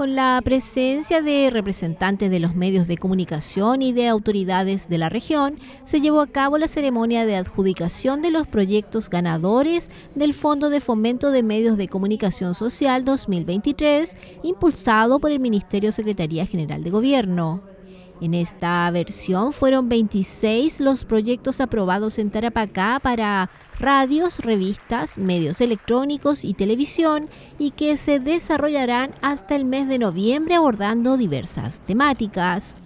con la presencia de representantes de los medios de comunicación y de autoridades de la región, se llevó a cabo la ceremonia de adjudicación de los proyectos ganadores del Fondo de Fomento de Medios de Comunicación Social 2023, impulsado por el Ministerio Secretaría General de Gobierno. En esta versión fueron 26 los proyectos aprobados en Tarapacá para radios, revistas, medios electrónicos y televisión y que se desarrollarán hasta el mes de noviembre abordando diversas temáticas.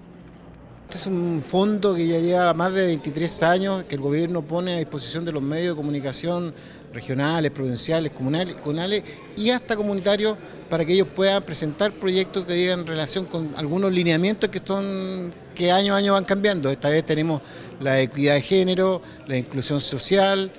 Este es un fondo que ya lleva más de 23 años que el gobierno pone a disposición de los medios de comunicación regionales, provinciales, comunales, y hasta comunitarios para que ellos puedan presentar proyectos que digan relación con algunos lineamientos que son que año a año van cambiando. Esta vez tenemos la equidad de género, la inclusión social,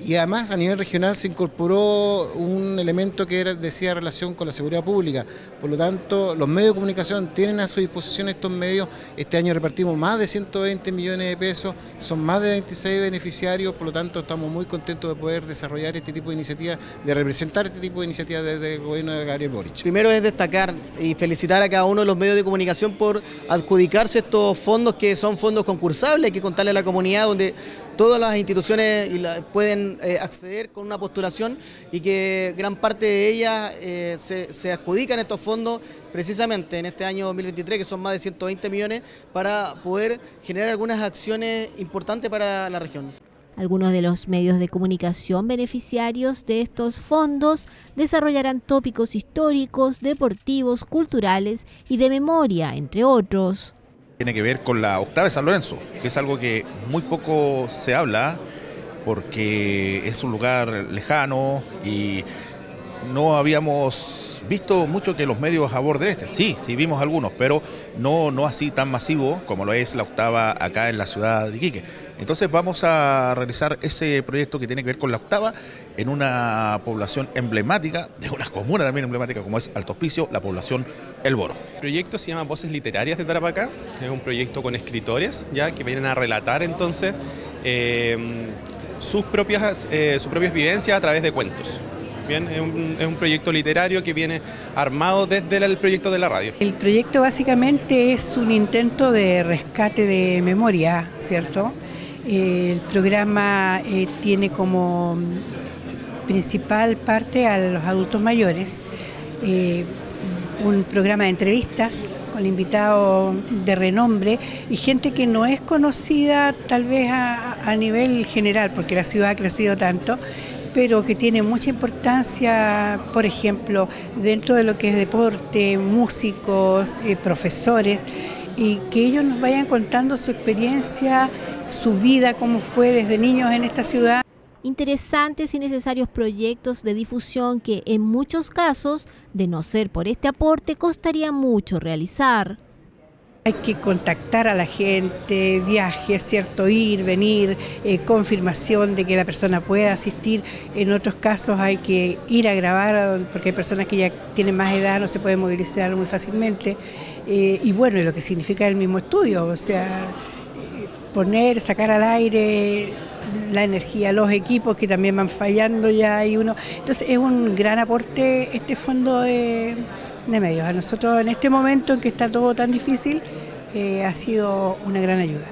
y además a nivel regional se incorporó un elemento que decía relación con la seguridad pública. Por lo tanto, los medios de comunicación tienen a su disposición estos medios. Este año repartimos más de 120 millones de pesos, son más de 26 beneficiarios, por lo tanto estamos muy contentos de poder desarrollar este tipo de iniciativas, de representar este tipo de iniciativas desde el gobierno de Gabriel Boric. Primero es destacar y felicitar a cada uno de los medios de comunicación por adjudicarse estos fondos que son fondos concursables, hay que contarle a la comunidad donde todas las instituciones pueden eh, acceder con una postulación y que gran parte de ellas eh, se, adjudican estos fondos precisamente en este año 2023, que son más de 120 millones, para poder generar algunas acciones importantes para la región. Algunos de los medios de comunicación beneficiarios de estos fondos desarrollarán tópicos históricos, deportivos, culturales y de memoria, entre otros tiene que ver con la octava de San Lorenzo, que es algo que muy poco se habla porque es un lugar lejano y no habíamos visto mucho que los medios aborden este. Sí, sí vimos algunos, pero no, no así tan masivo como lo es la octava acá en la ciudad de Iquique. Entonces vamos a realizar ese proyecto que tiene que ver con la octava en una población emblemática, de una comuna también emblemática como es Alto Hospicio, la población El Boro. El proyecto se llama Voces Literarias de Tarapacá, es un proyecto con escritores ya que vienen a relatar entonces eh, sus, propias, eh, sus propias vivencias a través de cuentos. Es un, proyecto literario que viene armado desde el proyecto de la radio. El proyecto básicamente es un intento de rescate de memoria, ¿cierto? El programa eh, tiene como principal parte a los adultos mayores, eh, un programa de entrevistas con invitados de renombre y gente que no es conocida tal vez a, nivel general, porque la ciudad ha crecido tanto, pero que tiene mucha importancia, por ejemplo, dentro de lo que es deporte, músicos, eh, profesores, y que ellos nos vayan contando su experiencia, su vida, cómo fue desde niños en esta ciudad interesantes y necesarios proyectos de difusión que en muchos casos, de no ser por este aporte, costaría mucho realizar. Hay que contactar a la gente, viajes, ¿cierto? Ir, venir, eh, confirmación de que la persona pueda asistir. En otros casos hay que ir a grabar, porque hay personas que ya tienen más edad, no se pueden movilizar muy fácilmente. Eh, y bueno, lo que significa el mismo estudio, o sea, eh, poner, sacar al aire la energía, los equipos que también van fallando ya hay uno. Entonces es un gran aporte este fondo de, medios. A nosotros en este momento en que está todo tan difícil eh, ha sido una gran ayuda.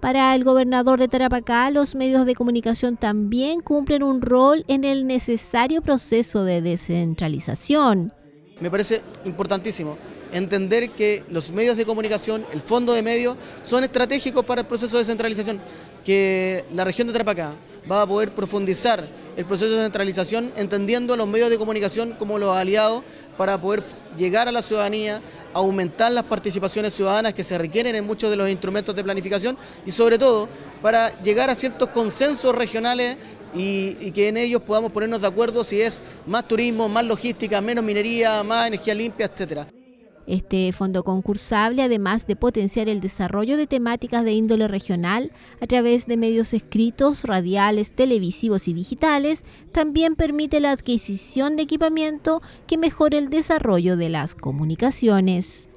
Para el gobernador de Tarapacá, los medios de comunicación también cumplen un rol en el necesario proceso de descentralización. Me parece importantísimo entender que los medios de comunicación, el fondo de medios, son estratégicos para el proceso de descentralización, que la región de Trapacá va a poder profundizar el proceso de descentralización entendiendo a los medios de comunicación como los aliados para poder llegar a la ciudadanía, aumentar las participaciones ciudadanas que se requieren en muchos de los instrumentos de planificación y sobre todo para llegar a ciertos consensos regionales y, que en ellos podamos ponernos de acuerdo si es más turismo, más logística, menos minería, más energía limpia, etcétera. Este fondo concursable, además de potenciar el desarrollo de temáticas de índole regional a través de medios escritos, radiales, televisivos y digitales, también permite la adquisición de equipamiento que mejore el desarrollo de las comunicaciones.